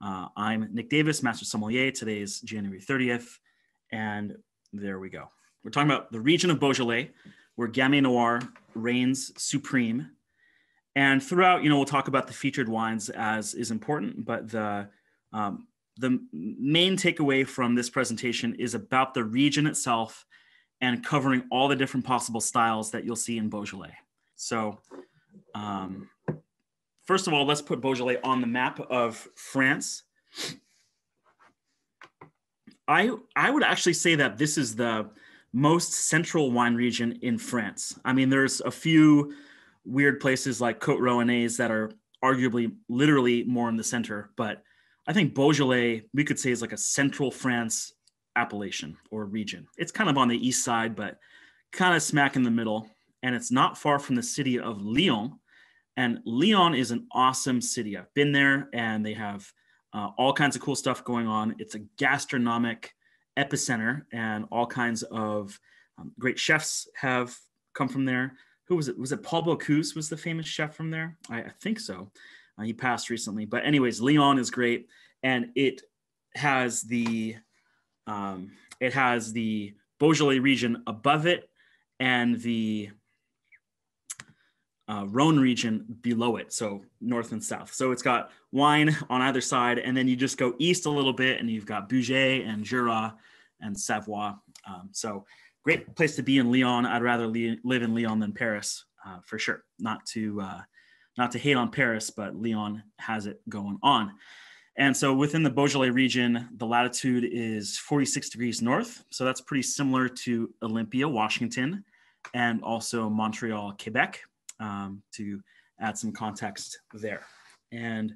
Uh, I'm Nick Davis, Master Sommelier. Today is January 30th, and there we go. We're talking about the region of Beaujolais, where Gamay Noir reigns supreme. And throughout, you know, we'll talk about the featured wines as is important, but the um, the main takeaway from this presentation is about the region itself and covering all the different possible styles that you'll see in Beaujolais. So, um, first of all, let's put Beaujolais on the map of France. I, I would actually say that this is the most central wine region in France. I mean, there's a few weird places like Côte Roannaise that are arguably literally more in the center, but I think Beaujolais, we could say, is like a central France appellation or region. It's kind of on the east side, but kind of smack in the middle. And it's not far from the city of Lyon. And Lyon is an awesome city. I've been there and they have uh, all kinds of cool stuff going on. It's a gastronomic epicenter, and all kinds of um, great chefs have come from there. Who was it? Was it Paul Bocuse was the famous chef from there? I, I think so. Uh, he passed recently, but anyways, Lyon is great, and it has the um, it has the Beaujolais region above it and the uh, Rhone region below it, so north and south. So it's got wine on either side, and then you just go east a little bit, and you've got Bugey and Jura and Savoie. Um, so great place to be in Lyon. I'd rather li- live in Lyon than Paris, uh, for sure. Not to uh, not to hate on Paris, but Lyon has it going on. And so within the Beaujolais region, the latitude is 46 degrees north. So that's pretty similar to Olympia, Washington, and also Montreal, Quebec, um, to add some context there. And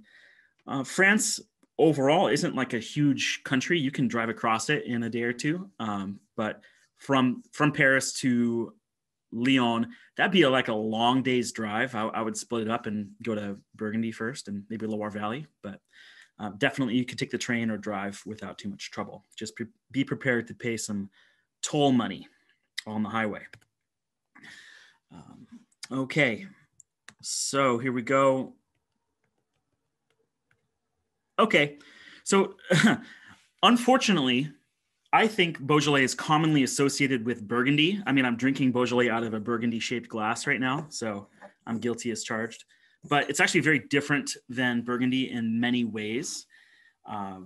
uh, France overall isn't like a huge country. You can drive across it in a day or two. Um, but from from Paris to Lyon, that'd be a, like a long day's drive. I, I, would split it up and go to Burgundy first and maybe Loire Valley. But um, definitely you can take the train or drive without too much trouble. Just pre- be prepared to pay some toll money on the highway. Um, okay, so here we go. Okay, so unfortunately, I think Beaujolais is commonly associated with Burgundy. I mean, I'm drinking Beaujolais out of a Burgundy shaped glass right now, so I'm guilty as charged. But it's actually very different than Burgundy in many ways. Uh,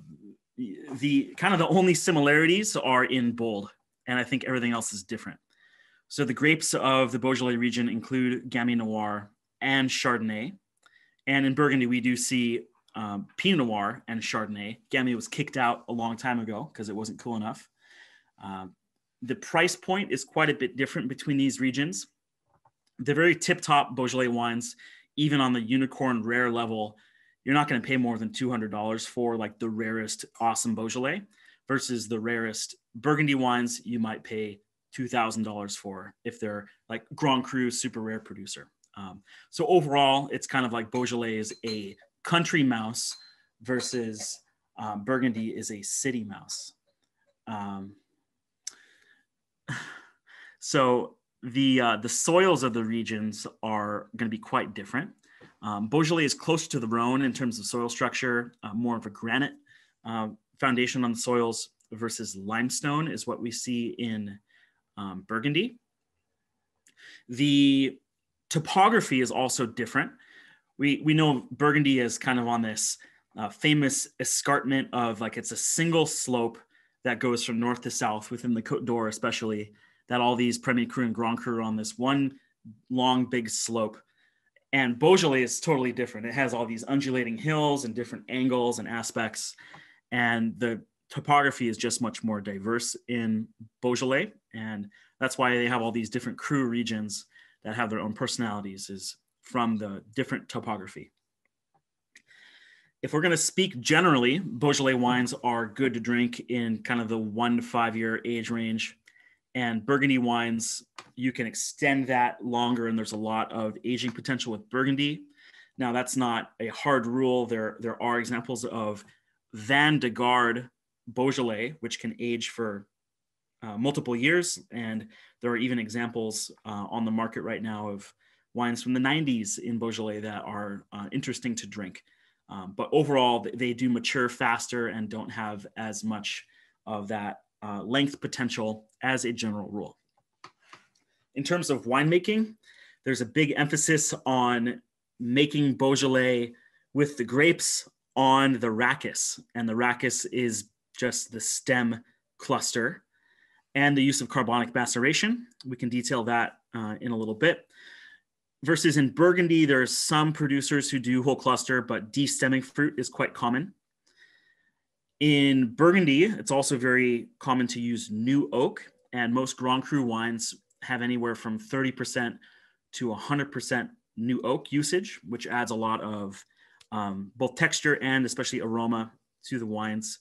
the kind of the only similarities are in bold, and I think everything else is different. So the grapes of the Beaujolais region include Gamay Noir and Chardonnay. And in Burgundy, we do see um, Pinot Noir and Chardonnay. Gamay was kicked out a long time ago because it wasn't cool enough. Um, the price point is quite a bit different between these regions. The very tip top Beaujolais wines, even on the unicorn rare level, you're not going to pay more than $200 for like the rarest awesome Beaujolais versus the rarest Burgundy wines you might pay $2,000 for if they're like Grand Cru super rare producer. Um, so overall, it's kind of like Beaujolais is a country mouse versus um, Burgundy is a city mouse. Um, so the uh, the soils of the regions are going to be quite different. Um, Beaujolais is closer to the Rhone in terms of soil structure, uh, more of a granite uh, foundation on the soils versus limestone is what we see in um, Burgundy. The topography is also different we we know Burgundy is kind of on this uh, famous escarpment of like it's a single slope that goes from north to south within the Côte d'Or, especially that all these Premier Cru and Grand Cru are on this one long big slope. And Beaujolais is totally different. It has all these undulating hills and different angles and aspects, and the topography is just much more diverse in Beaujolais, and that's why they have all these different cru regions that have their own personalities. Is from the different topography. If we're going to speak generally, Beaujolais wines are good to drink in kind of the one to five year age range. And Burgundy wines, you can extend that longer, and there's a lot of aging potential with Burgundy. Now, that's not a hard rule. There, there are examples of Vin de Garde Beaujolais, which can age for uh, multiple years. And there are even examples uh, on the market right now of wines from the 90s in Beaujolais that are uh, interesting to drink. Um, but overall, they do mature faster and don't have as much of that uh, length potential as a general rule. In terms of winemaking, there's a big emphasis on making Beaujolais with the grapes on the rachis. And the rachis is just the stem cluster and the use of carbonic maceration. We can detail that uh, in a little bit. Versus in Burgundy, there are some producers who do whole cluster, but destemming fruit is quite common. In Burgundy, it's also very common to use new oak, and most Grand Cru wines have anywhere from 30% to 100% new oak usage, which adds a lot of um, both texture and especially aroma to the wines.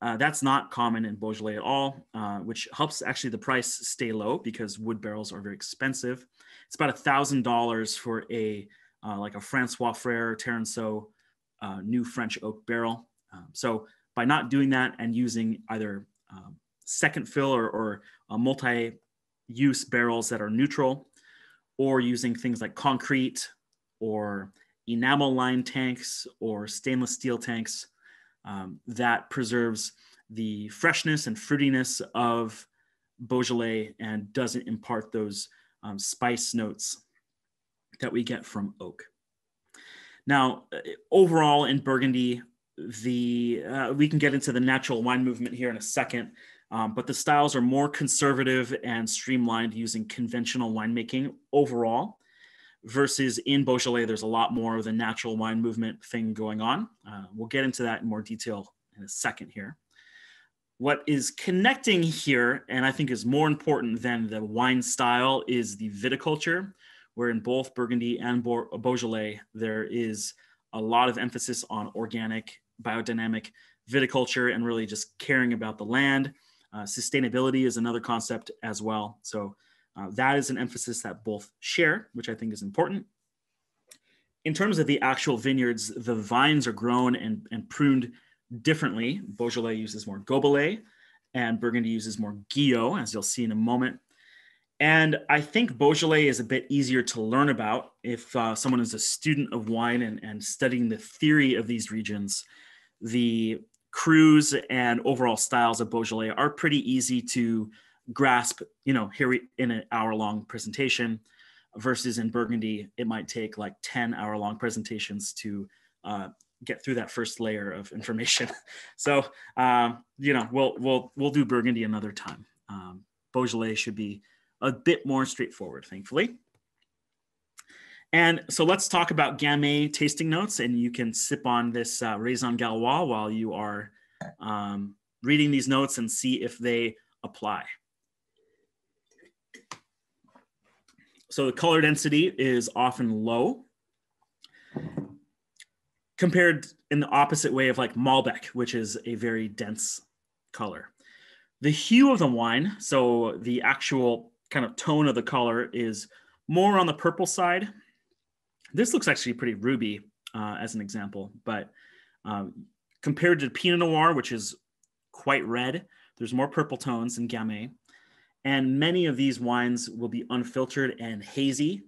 Uh, that's not common in Beaujolais at all, uh, which helps actually the price stay low because wood barrels are very expensive. It's about a thousand dollars for a uh, like a Francois Frere Taransaud uh, new French oak barrel. Um, so by not doing that and using either um, second fill or, or multi-use barrels that are neutral, or using things like concrete or enamel line tanks or stainless steel tanks um, that preserves the freshness and fruitiness of Beaujolais and doesn't impart those um, spice notes that we get from oak. Now, uh, overall in Burgundy, the uh, we can get into the natural wine movement here in a second, um, but the styles are more conservative and streamlined using conventional winemaking overall versus in Beaujolais, there's a lot more of the natural wine movement thing going on. Uh, we'll get into that in more detail in a second here. What is connecting here, and I think is more important than the wine style, is the viticulture, where in both Burgundy and Beaujolais, there is a lot of emphasis on organic, biodynamic viticulture and really just caring about the land. Uh, sustainability is another concept as well. So uh, that is an emphasis that both share, which I think is important. In terms of the actual vineyards, the vines are grown and, and pruned differently. Beaujolais uses more Gobelets and Burgundy uses more Guyot, as you'll see in a moment. And I think Beaujolais is a bit easier to learn about if uh, someone is a student of wine and, and studying the theory of these regions. The crus and overall styles of Beaujolais are pretty easy to grasp, you know, here we, in an hour long presentation versus in Burgundy, it might take like 10 hour long presentations to uh, get through that first layer of information. so, um, you know, we'll, we'll, we'll do Burgundy another time. Um, Beaujolais should be a bit more straightforward, thankfully. And so let's talk about Gamay tasting notes, and you can sip on this uh, Raisins Gaulois while you are um, reading these notes and see if they apply. So the color density is often low compared in the opposite way of like Malbec, which is a very dense color. The hue of the wine, so the actual kind of tone of the color is more on the purple side. This looks actually pretty ruby uh, as an example, but um, compared to Pinot Noir, which is quite red, there's more purple tones in Gamay. And many of these wines will be unfiltered and hazy.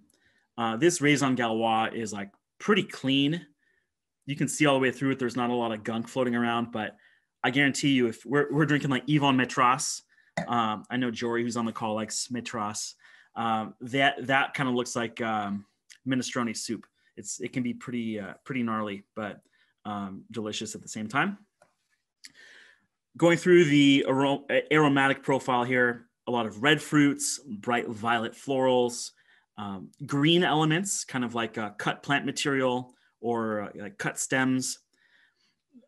Uh, this Raisins Gaulois is like pretty clean. You can see all the way through it. There's not a lot of gunk floating around, but I guarantee you, if we're, we're drinking like Yvon Metras, um, I know Jory, who's on the call, likes Metras. Um, that that kind of looks like um, minestrone soup. It's it can be pretty uh, pretty gnarly, but um, delicious at the same time. Going through the aromatic profile here, a lot of red fruits, bright violet florals, um, green elements, kind of like cut plant material or uh, like cut stems.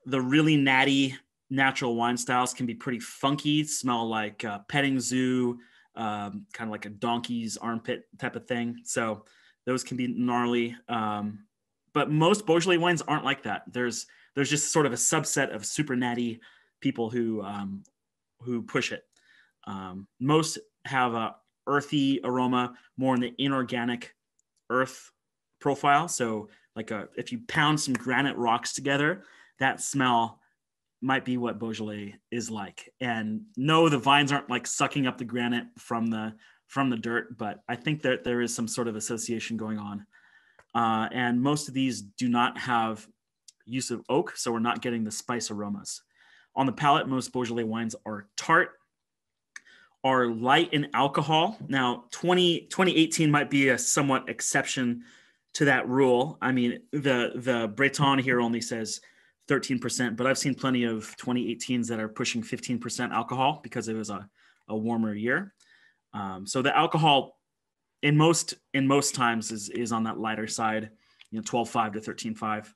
The really natty natural wine styles can be pretty funky, smell like uh, petting zoo, um, kind of like a donkey's armpit type of thing. So those can be gnarly. Um, but most Beaujolais wines aren't like that. There's there's just sort of a subset of super natty people who um, who push it. Um, most have a earthy aroma, more in the inorganic earth profile. So, like a, if you pound some granite rocks together, that smell might be what Beaujolais is like. And no, the vines aren't like sucking up the granite from the from the dirt, but I think that there is some sort of association going on. Uh, and most of these do not have use of oak, so we're not getting the spice aromas. On the palate, most Beaujolais wines are tart, are light in alcohol. Now, 20, 2018 might be a somewhat exception to that rule. I mean, the the Breton here only says 13%, but I've seen plenty of 2018s that are pushing 15% alcohol because it was a, a warmer year. Um, so the alcohol in most in most times is is on that lighter side, you know, 12.5 to 13.5.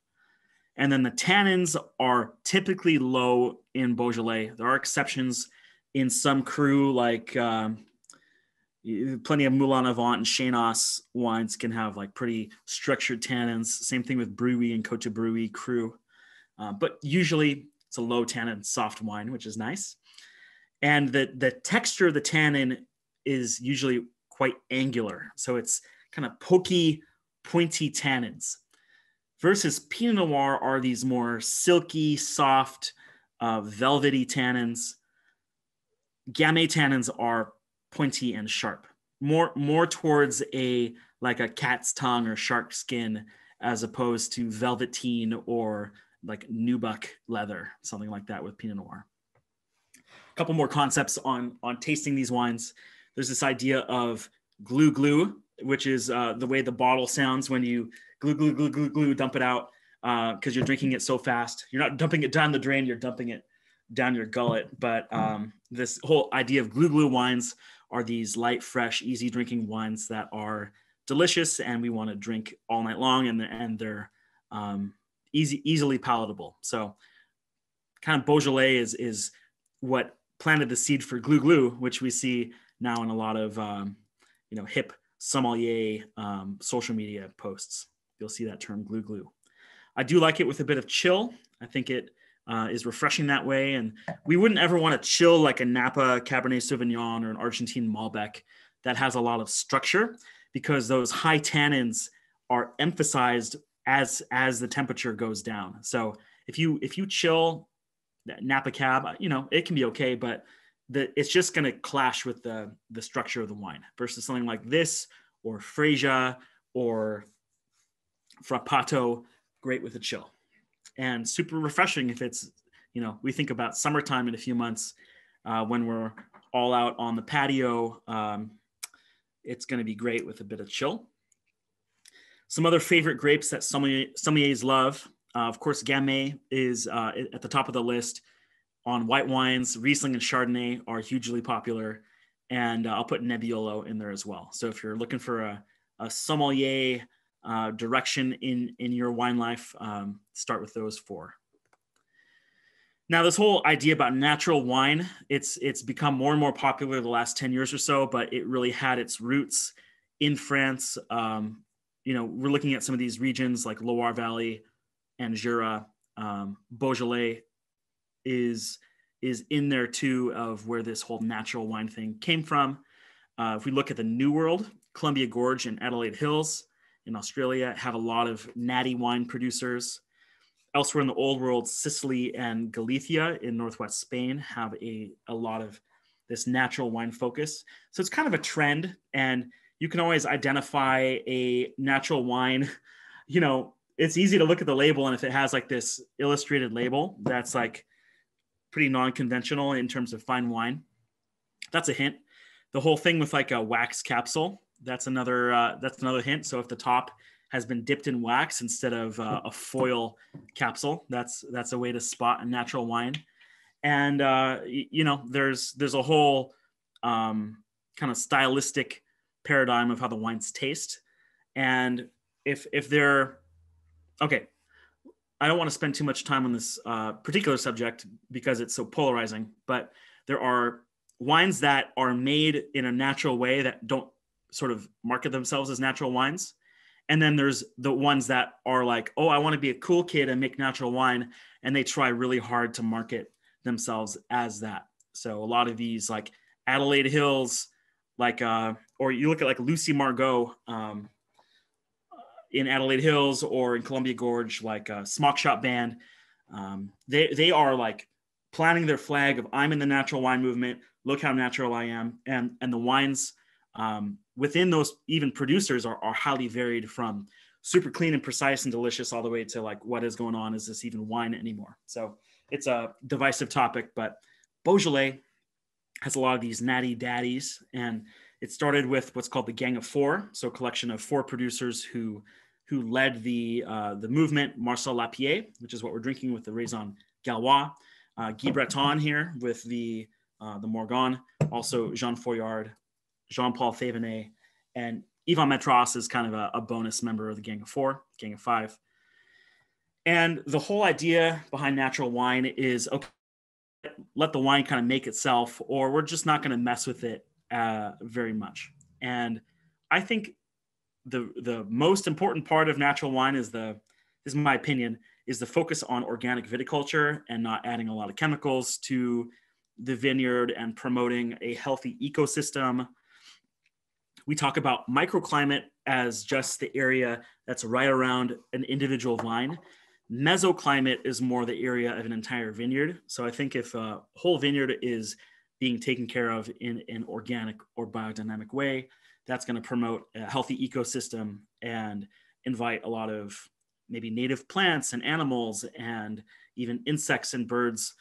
And then the tannins are typically low in Beaujolais. There are exceptions in some cru, like um, plenty of Moulin-à-Vent and Chénas wines can have like pretty structured tannins. Same thing with Brouilly and Cote Brouilly cru. Uh, but usually it's a low tannin soft wine, which is nice. And the, the texture of the tannin is usually quite angular. So it's kind of pokey, pointy tannins. Versus Pinot Noir are these more silky, soft, uh, velvety tannins. Gamay tannins are pointy and sharp, more more towards a like a cat's tongue or shark skin, as opposed to velveteen or like nubuck leather, something like that with Pinot Noir. A couple more concepts on on tasting these wines. There's this idea of glou glou, which is uh, the way the bottle sounds when you glue glue glue glue glue dump it out because uh, you're drinking it so fast. You're not dumping it down the drain. You're dumping it down your gullet. But um, this whole idea of glou glou wines are these light, fresh, easy drinking wines that are delicious and we want to drink all night long and, and they're um, easy, easily palatable. So kind of Beaujolais is, is what planted the seed for glou glou, which we see now in a lot of, um, you know, hip sommelier um, social media posts. You'll see that term glou glou. I do like it with a bit of chill. I think it uh, is refreshing that way. And we wouldn't ever want to chill like a Napa Cabernet Sauvignon or an Argentine Malbec that has a lot of structure because those high tannins are emphasized as as the temperature goes down. So if you if you chill Napa Cab, you know it can be okay, but the it's just going to clash with the the structure of the wine versus something like this or Freisa or Frappato, great with a chill and super refreshing if it's you know we think about summertime in a few months uh, when we're all out on the patio um, it's going to be great with a bit of chill. Some other favorite grapes that sommeliers love uh, of course gamay is uh, at the top of the list on white wines. Riesling and chardonnay are hugely popular and uh, i'll put nebbiolo in there as well. So if you're looking for a, a sommelier uh, direction in in your wine life, um, start with those four. Now, this whole idea about natural wine, it's it's become more and more popular the last 10 years or so, but it really had its roots in France. Um, you know, we're looking at some of these regions like Loire Valley and Jura. Um, Beaujolais is is in there too of where this whole natural wine thing came from. Uh, if we look at the New World, Columbia Gorge and Adelaide Hills, in Australia have a lot of natty wine producers. Elsewhere in the old world, Sicily and Galicia in northwest Spain have a, a lot of this natural wine focus. So it's kind of a trend, and you can always identify a natural wine. You know, it's easy to look at the label, and if it has like this illustrated label that's like pretty non conventional in terms of fine wine, that's a hint. The whole thing with like a wax capsule that's another uh, that's another hint. So if the top has been dipped in wax instead of uh, a foil capsule, that's that's a way to spot a natural wine. And uh, you know, there's there's a whole um, kind of stylistic paradigm of how the wines taste. And if if they're okay, I don't want to spend too much time on this uh, particular subject because it's so polarizing. But there are wines that are made in a natural way that don't sort of market themselves as natural wines. And then there's the ones that are like, oh, I want to be a cool kid and make natural wine. And they try really hard to market themselves as that. So a lot of these like Adelaide Hills, like, uh, or you look at like Lucy Margaux um, in Adelaide Hills or in Columbia Gorge, like Smockshop Band. Um, they, they are like planting their flag of I'm in the natural wine movement. Look how natural I am. And, and the wines um, within those even producers are, are highly varied from super clean and precise and delicious all the way to like what is going on? Is this even wine anymore? So it's a divisive topic but beaujolais has a lot of these natty daddies and it started with what's called the gang of four so a collection of four producers who who led the uh, the movement marcel lapierre which is what we're drinking with the raisins gaulois uh, guy breton here with the uh, the morgon also jean foillard jean-paul thévenet and Yvon Métras is kind of a, a, bonus member of the Gang of Four, Gang of Five. And the whole idea behind natural wine is okay, let the wine kind of make itself, or we're just not going to mess with it uh, very much. And I think the the most important part of natural wine is the is my opinion is the focus on organic viticulture and not adding a lot of chemicals to the vineyard and promoting a healthy ecosystem we talk about microclimate as just the area that's right around an individual vine. Mesoclimate is more the area of an entire vineyard. So I think if a whole vineyard is being taken care of in an organic or biodynamic way, that's going to promote a healthy ecosystem and invite a lot of maybe native plants and animals and even insects and birds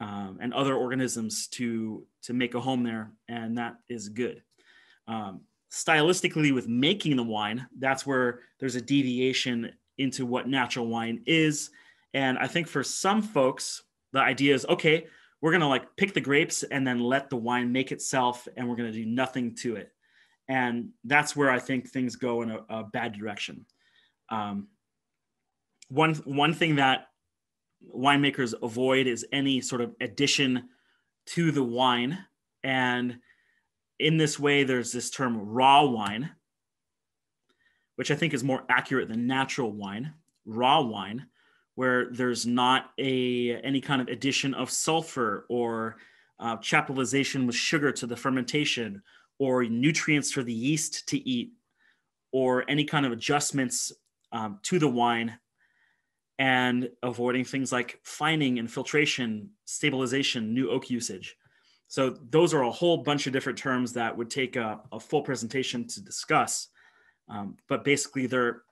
um, and other organisms to to make a home there, and that is good. Um, stylistically, with making the wine, that's where there's a deviation into what natural wine is. And I think for some folks, the idea is okay, we're gonna like pick the grapes and then let the wine make itself, and we're gonna do nothing to it. And that's where I think things go in a, a bad direction. Um, one one thing that winemakers avoid is any sort of addition to the wine and in this way, there's this term raw wine, which I think is more accurate than natural wine, raw wine, where there's not a any kind of addition of sulfur or uh, chaptalization with sugar to the fermentation or nutrients for the yeast to eat or any kind of adjustments um, to the wine and avoiding things like fining and filtration, stabilization, new oak usage. So those are a whole bunch of different terms that would take a, a full presentation to discuss. Um, but basically, they're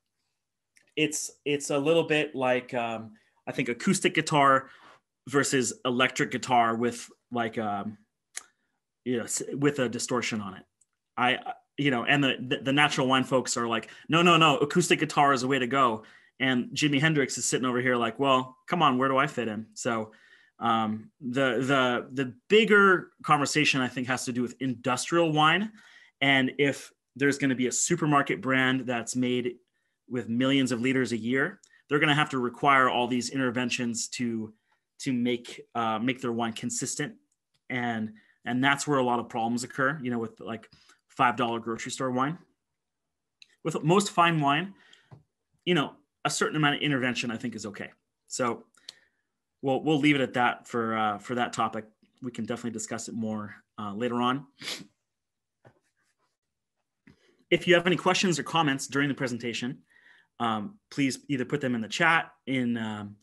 it's it's a little bit like um, I think acoustic guitar versus electric guitar with like um, you know with a distortion on it. I you know, and the the natural wine folks are like, no, no, no, acoustic guitar is the way to go. And Jimi Hendrix is sitting over here like, well, come on, where do I fit in? So um, the the the bigger conversation I think has to do with industrial wine, and if there's going to be a supermarket brand that's made with millions of liters a year, they're going to have to require all these interventions to to make uh, make their wine consistent, and and that's where a lot of problems occur. You know, with like five dollar grocery store wine. With most fine wine, you know, a certain amount of intervention I think is okay. So we'll we'll leave it at that for uh, for that topic. We can definitely discuss it more uh, later on. If you have any questions or comments during the presentation, um, please either put them in the chat in um,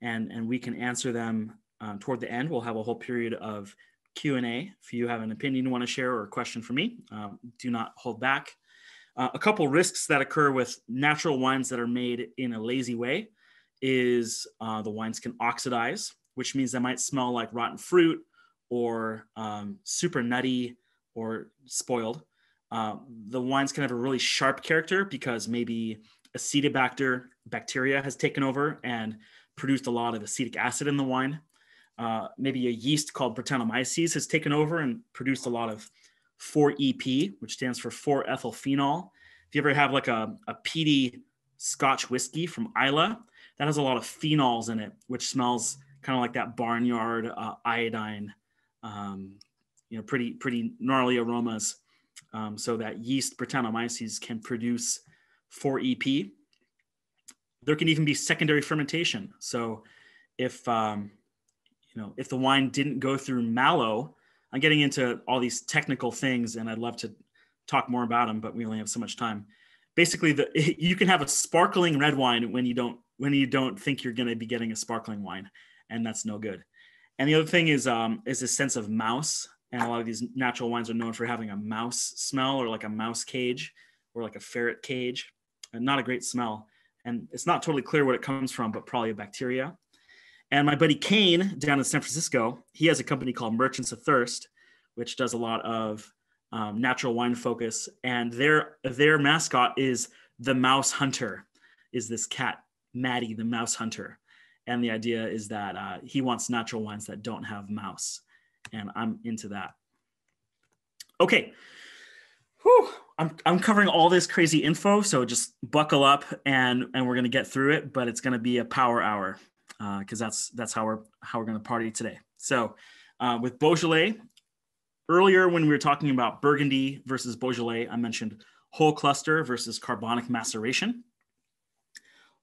and and we can answer them uh, toward the end. We'll have a whole period of Q and A. If you have an opinion you want to share or a question for me, uh, do not hold back. Uh, a couple risks that occur with natural wines that are made in a lazy way is uh, the wines can oxidize, which means they might smell like rotten fruit or um, super nutty or spoiled. Uh, the wines can have a really sharp character because maybe acetobacter bacteria has taken over and produced a lot of acetic acid in the wine. Uh, maybe a yeast called Brettanomyces has taken over and produced a lot of 4-EP, which stands for 4-ethyl phenol. If you ever have like a, a peaty Scotch whiskey from Islay, that has a lot of phenols in it, which smells kind of like that barnyard uh, iodine. Um, you know, pretty pretty gnarly aromas. Um, so that yeast Brettanomyces can produce 4-EP. There can even be secondary fermentation. So if um, you know if the wine didn't go through malo, I'm getting into all these technical things, and I'd love to talk more about them, but we only have so much time. Basically, the you can have a sparkling red wine when you don't when you don't think you're going to be getting a sparkling wine, and that's no good. And the other thing is um, is a sense of mouse, and a lot of these natural wines are known for having a mouse smell or like a mouse cage or like a ferret cage. and not a great smell. And it's not totally clear what it comes from, but probably a bacteria. And my buddy Kane down in San Francisco, he has a company called Merchants of Thirst, which does a lot of um, natural wine focus. And their their mascot is the Mouse Hunter, is this cat Maddie the Mouse Hunter. And the idea is that uh, he wants natural wines that don't have mouse, and I'm into that. Okay, Whew. I'm, I'm covering all this crazy info, so just buckle up and and we're gonna get through it. But it's gonna be a power hour because uh, that's that's how we're how we're gonna party today. So uh, with Beaujolais, earlier when we were talking about Burgundy versus Beaujolais, I mentioned whole cluster versus carbonic maceration.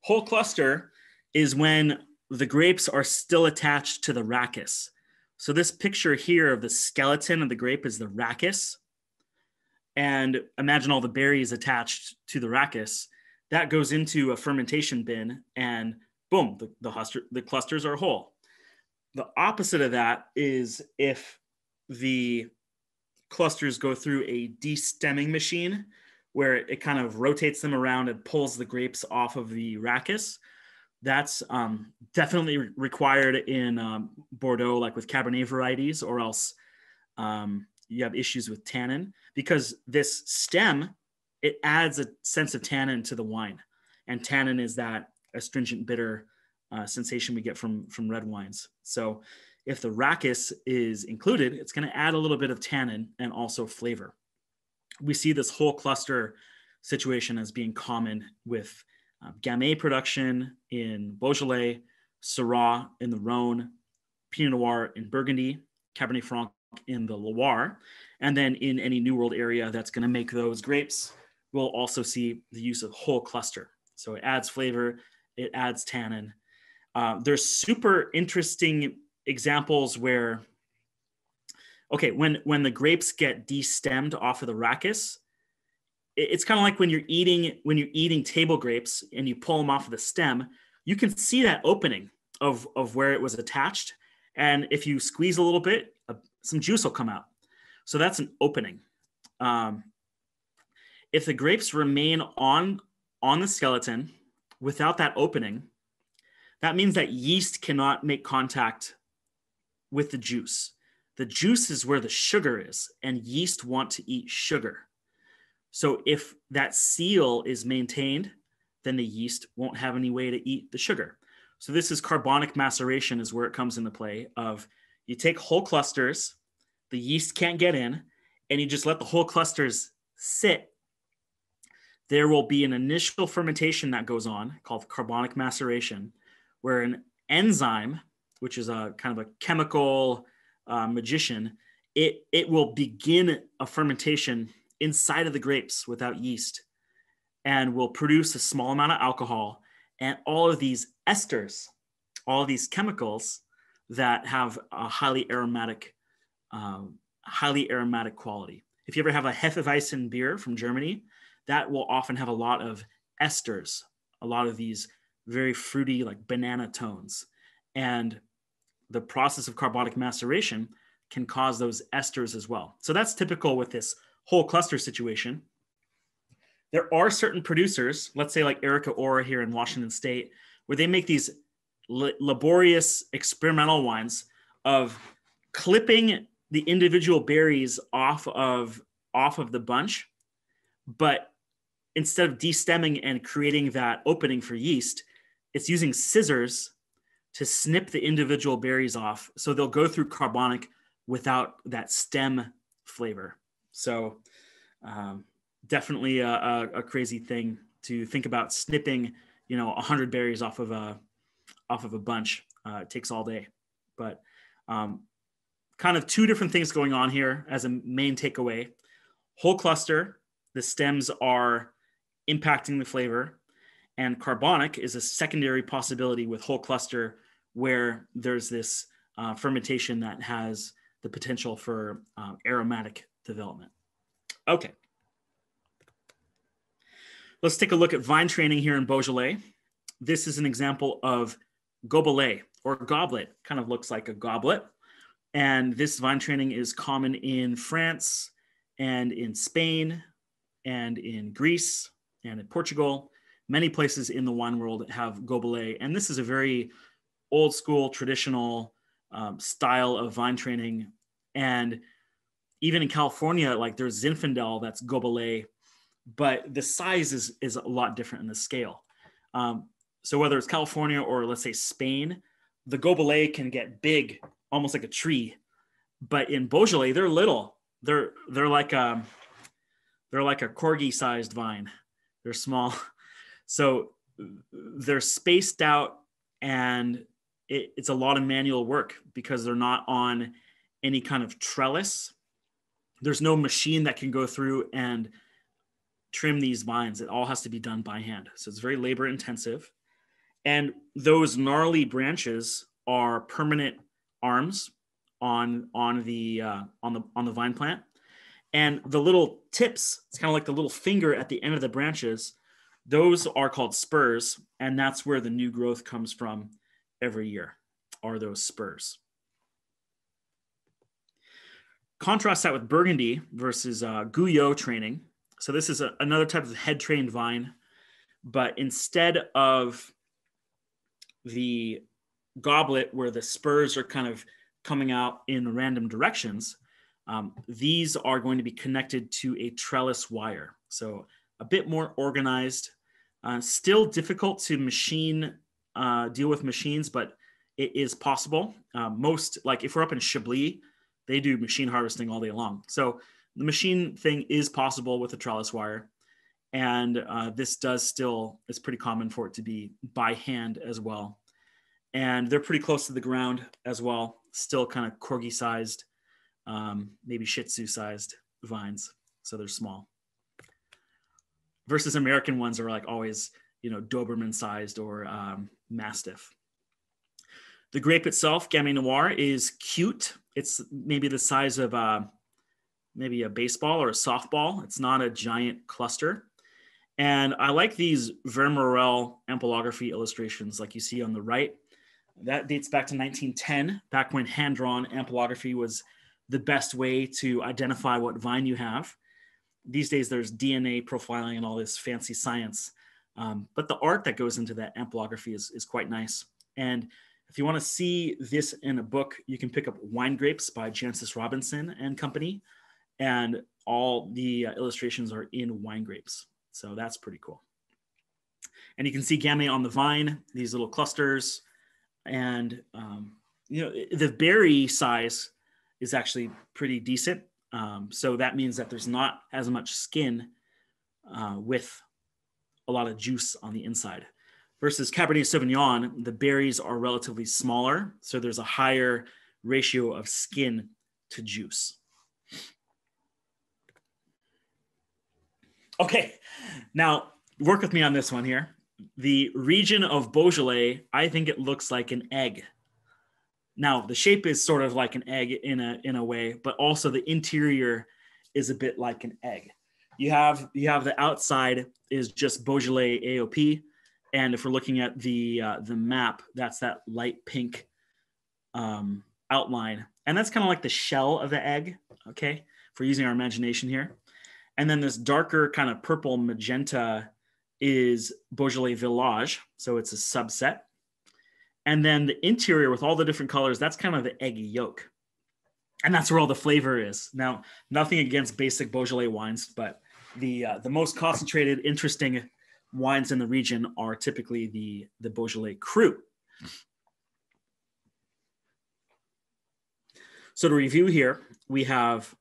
Whole cluster is when the grapes are still attached to the rachis. So this picture here of the skeleton of the grape is the rachis and imagine all the berries attached to the rachis. That goes into a fermentation bin, and boom, the, the, the clusters are whole. The opposite of that is if the clusters go through a destemming machine where it kind of rotates them around and pulls the grapes off of the rachis. That's um, definitely required in um, Bordeaux, like with Cabernet varieties, or else um, you have issues with tannin because this stem it adds a sense of tannin to the wine. And tannin is that astringent bitter uh, sensation we get from from red wines. So if the rachis is included it's going to add a little bit of tannin and also flavor we see this whole cluster situation as being common with uh, gamay production in beaujolais syrah in the rhone pinot noir in burgundy cabernet franc in the Loire. And then in any New World area that's going to make those grapes, we'll also see the use of whole cluster. So it adds flavor, it adds tannin. Uh, there's super interesting examples where, okay, when when the grapes get destemmed off of the rachis, it's kind of like when you're eating when you're eating table grapes and you pull them off of the stem, you can see that opening of of where it was attached. And if you squeeze a little bit, some juice will come out. So that's an opening. Um, if the grapes remain on on the skeleton without that opening, that means that yeast cannot make contact with the juice. The juice is where the sugar is, and yeast want to eat sugar. So if that seal is maintained, then the yeast won't have any way to eat the sugar. So this is carbonic maceration is where it comes into play of you take whole clusters, the yeast can't get in, and you just let the whole clusters sit. There will be an initial fermentation that goes on called carbonic maceration, where an enzyme, which is a kind of a chemical uh, magician, it, it will begin a fermentation inside of the grapes without yeast and will produce a small amount of alcohol and all of these esters, all of these chemicals that have a highly aromatic, um, highly aromatic quality. If you ever have a Hefeweizen beer from Germany, that will often have a lot of esters, a lot of these very fruity, like banana tones. And the process of carbonic maceration can cause those esters as well. So that's typical with this whole cluster situation. There are certain producers, let's say like Erica Orr here in Washington State, where they make these laborious experimental ones of clipping the individual berries off of off of the bunch but instead of destemming and creating that opening for yeast it's using scissors to snip the individual berries off so they'll go through carbonic without that stem flavor so um, definitely a, a, a, crazy thing to think about snipping you know a 100 berries off of a off of a bunch. Uh, it takes all day, but um, kind of two different things going on here as a main takeaway. Whole cluster, the stems are impacting the flavor, and carbonic is a secondary possibility with whole cluster where there's this uh, fermentation that has the potential for uh, aromatic development. Okay. Let's take a look at vine training here in Beaujolais. This is an example of gobelet or goblet, kind of looks like a goblet. And this vine training is common in France and in Spain and in Greece and in Portugal many places in the wine world have Gobelets, and this is a very old school, traditional um, style of vine training. And even in California, like there's Zinfandel that's Gobelet, but the size is is a lot different in the scale. Um, so whether it's California or let's say Spain, the Gobelet can get big, almost like a tree. But in Beaujolais, they're little. They're they're like um, they're like a corgi sized vine. They're small. So they're spaced out and it, it's a lot of manual work because they're not on any kind of trellis. There's no machine that can go through and trim these vines. It all has to be done by hand. So it's very labor intensive. And those gnarly branches are permanent arms on on the uh, on the on the vine plant and the little tips it's kind of like the little finger at the end of the branches those are called spurs and that's where the new growth comes from every year are those spurs contrast that with burgundy versus uh, guyot training so this is a, another type of head trained vine but instead of the goblet where the spurs are kind of coming out in random directions, um, these are going to be connected to a trellis wire. So a bit more organized, uh, still difficult to machine, uh, deal with machines, but it is possible. Uh, most, like if we're up in Chablis, they do machine harvesting all day long. So the machine thing is possible with a trellis wire. And uh, this does still, it's pretty common for it to be by hand as well. And they're pretty close to the ground as well still kind of corgi sized, um, maybe Shih Tzu sized vines. So they're small. Versus American ones are like always, you know, Doberman sized or um, Mastiff. The grape itself, Gamay Noir, is cute. It's maybe the size of uh, maybe a baseball or a softball. It's not a giant cluster. And I like these Vermorel ampelography illustrations like you see on the right. That dates back to 1910, back when hand drawn ampelography was the best way to identify what vine you have. These days, there's DNA profiling and all this fancy science. Um, but the art that goes into that ampelography is, is quite nice. And if you want to see this in a book, you can pick up Wine Grapes by Jancis Robinson and Company. And all the uh, illustrations are in Wine Grapes. So that's pretty cool. And you can see Gamay on the vine, these little clusters and um, you know the berry size is actually pretty decent. Um, so that means that there's not as much skin uh, with a lot of juice on the inside. Versus Cabernet Sauvignon, the berries are relatively smaller, so there's a higher ratio of skin to juice. Okay, now work with me on this one here the region of Beaujolais, I think it looks like an egg. Now, the shape is sort of like an egg in a in a way, but also the interior is a bit like an egg. You have you have the outside is just Beaujolais AOP, and if we're looking at the uh, the map, that's that light pink um, outline, and that's kind of like the shell of the egg. Okay, if we're using our imagination here, and then this darker kind of purple magenta is Beaujolais Village. So it's a subset. And then the interior with all the different colors, that's kind of the eggy yolk. And that's where all the flavor is. Now, nothing against basic Beaujolais wines, but the uh, the most concentrated, interesting wines in the region are typically the, the Beaujolais Cru. So to review here, we have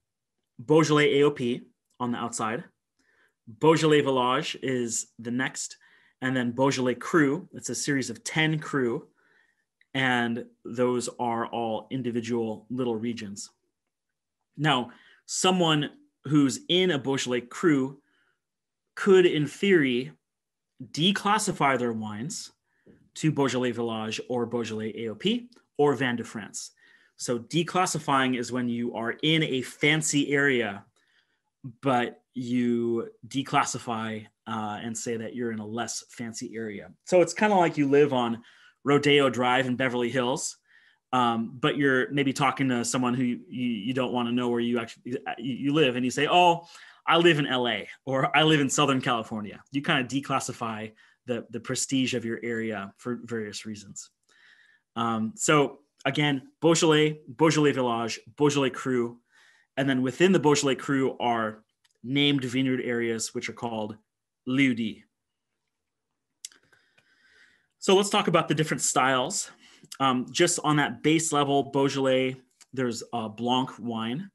Beaujolais AOP on the outside, Beaujolais Village is the next, and then Beaujolais Cru. It's a series of 10 cru, and those are all individual little regions. Now, someone who's in a Beaujolais Cru could, in theory, declassify their wines to Beaujolais Village or Beaujolais AOP or Vin de France. So declassifying is when you are in a fancy area, but you declassify uh, and say that you're in a less fancy area. So it's kind of like you live on Rodeo Drive in Beverly Hills, um, but you're maybe talking to someone who you, you don't want to know where you actually you live, and you say, "Oh, I live in LA or I live in Southern California." You kind of declassify the, the prestige of your area for various reasons. Um, so again, Beaujolais, Beaujolais Village, Beaujolais Cru, and then within the Beaujolais Cru are named vineyard areas, which are called Lieux-dits. So let's talk about the different styles. Um, just on that base level, Beaujolais, there's a Blanc wine,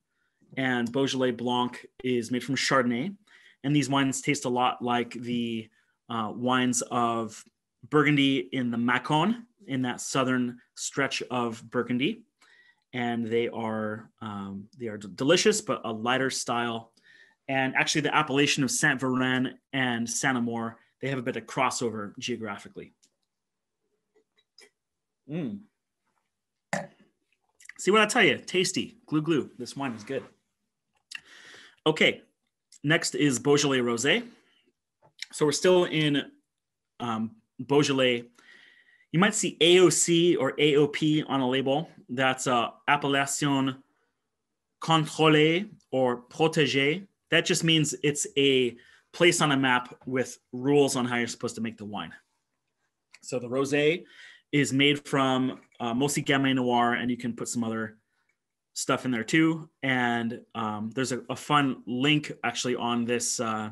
and Beaujolais Blanc is made from Chardonnay. And these wines taste a lot like the uh, wines of Burgundy in the Macon, in that southern stretch of Burgundy. And they are um, they are delicious, but a lighter style. And actually, the appellation of Saint Véran and Saint Amour, they have a bit of crossover geographically. Mm. See what I tell you? Tasty, glou glou. This wine is good. Okay, next is Beaujolais Rosé. So we're still in um, Beaujolais. You might see AOC or AOP on a label. That's uh, Appellation Contrôlée or Protégée. That just means it's a place on a map with rules on how you're supposed to make the wine. So the rosé is made from uh, mostly Gamay Noir, and you can put some other stuff in there too. And um, there's a, a, fun link actually on this uh,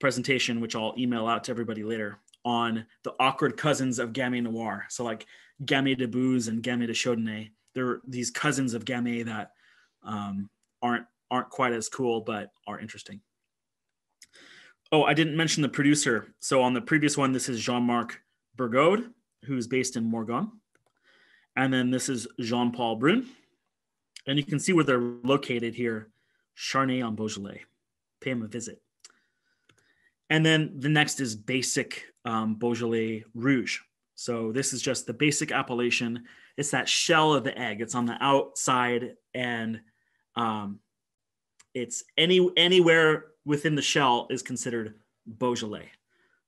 presentation, which I'll email out to everybody later, on the awkward cousins of Gamay Noir. So like Gamay de Bouze and Gamay de Chaudenay, they're these cousins of Gamay that um, aren't aren't quite as cool, but are interesting. Oh, I didn't mention the producer. So on the previous one, this is Jean-Marc Burgaud, who's based in Morgon. And then this is Jean-Paul Brun. And you can see where they're located here, Charnay en Beaujolais. Pay him a visit. And then the next is basic um, Beaujolais Rouge. So this is just the basic appellation. It's that shell of the egg. It's on the outside and um, it's any anywhere within the shell is considered Beaujolais.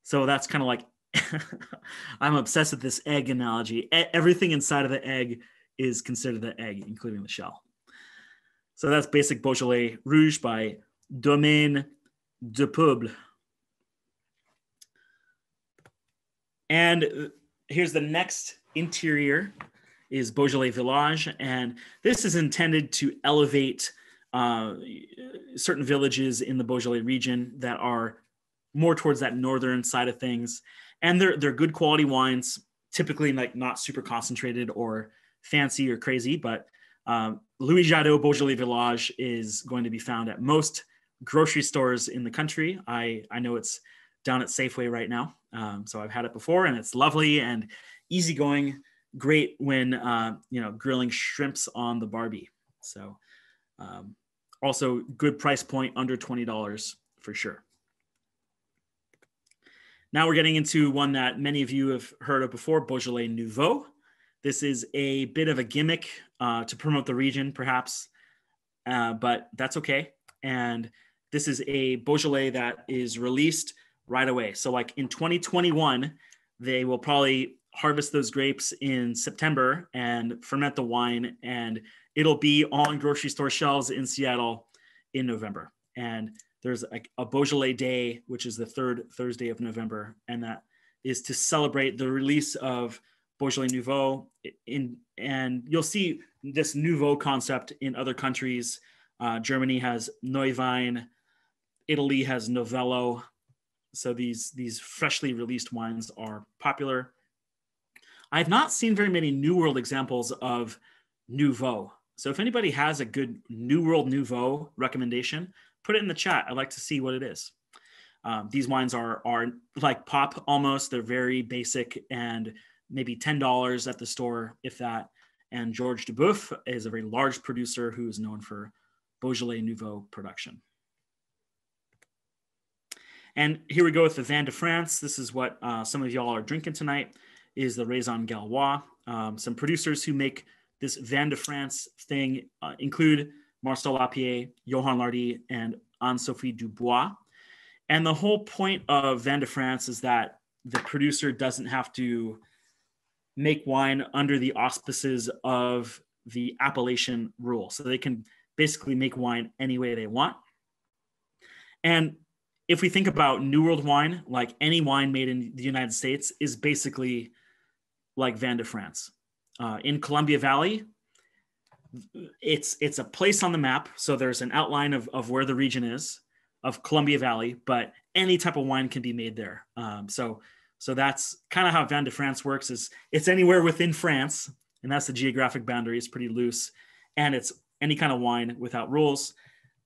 So that's kind of like I'm obsessed with this egg analogy. E- everything inside of the egg is considered the egg, including the shell. So that's basic Beaujolais Rouge by Domaine de Peuple. And here's the next interior is Beaujolais Village. And this is intended to elevate uh, certain villages in the Beaujolais region that are more towards that northern side of things. And they're, they're good quality wines, typically like not super concentrated or fancy or crazy, but um, Louis Jadot Beaujolais Village is going to be found at most grocery stores in the country. I, I know it's down at Safeway right now. Um, so I've had it before and it's lovely and easygoing. Great when, uh, you know, grilling shrimps on the Barbie. So um, also good price point under $20 for sure. Now we're getting into one that many of you have heard of before, Beaujolais Nouveau. This is a bit of a gimmick uh, to promote the region, perhaps, uh, but that's okay. And this is a Beaujolais that is released right away. So, like in 2021, they will probably harvest those grapes in September and ferment the wine, and it'll be on grocery store shelves in Seattle in November. And there's a, a Beaujolais Day, which is the third Thursday of November, and that is to celebrate the release of Beaujolais Nouveau. In and you'll see this Nouveau concept in other countries. Uh, Germany has Neuwein, Italy has Novello, so these, these freshly released wines are popular. I have not seen very many New World examples of Nouveau. So if anybody has a good New World Nouveau recommendation, put it in the chat. I'd like to see what it is. Um, these wines are, are like pop almost. They're very basic and maybe $10 at the store, if that. And Georges Duboeuf is a very large producer who is known for Beaujolais Nouveau production. And here we go with the Vin de France. This is what uh, some of y'all are drinking tonight is the Raisins Gaulois. Um, some producers who make this Vin de France thing uh, include Marcel Lapierre, Johan Lardy, and Anne-Sophie Dubois. And the whole point of Vin de France is that the producer doesn't have to make wine under the auspices of the appellation rule. So they can basically make wine any way they want. And if we think about New World wine, like any wine made in the United States is basically like Vin de France. Uh, in Columbia Valley, it's it's a place on the map. So there's an outline of, of where the region is of Columbia Valley, but any type of wine can be made there. Um, so so that's kind of how Vin de France works. Is it's anywhere within France, and that's the geographic boundary. It's pretty loose, and it's any kind of wine without rules.